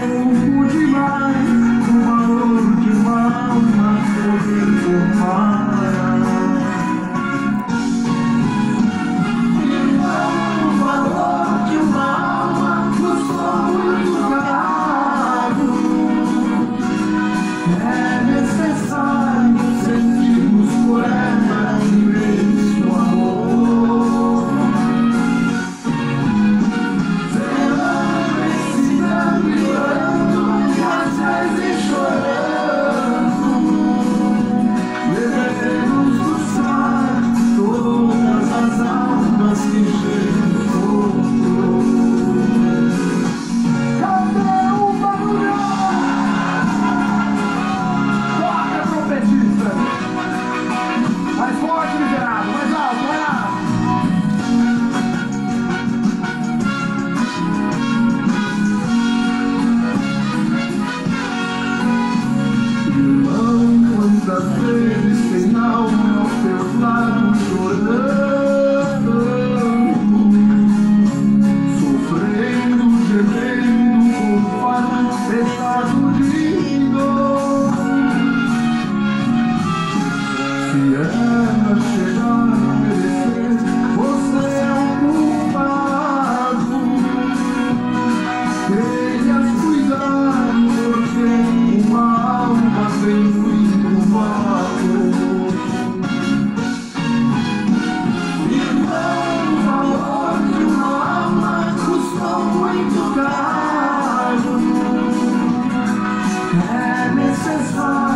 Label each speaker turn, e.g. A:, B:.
A: pouco demais o valor de uma alma poder formar is hard.